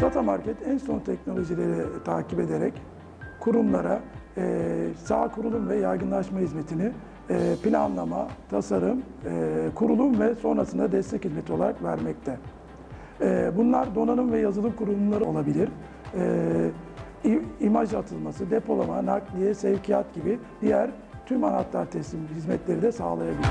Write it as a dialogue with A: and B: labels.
A: Data Market en son teknolojileri takip ederek kurumlara e, sağ kurulum ve yaygınlaşma hizmetini e, planlama, tasarım, e, kurulum ve sonrasında destek hizmeti olarak vermekte. E, bunlar donanım ve yazılım kurumları olabilir. E, imaj atılması, depolama, nakliye, sevkiyat gibi diğer tüm anahtar teslim hizmetleri de sağlayabilir.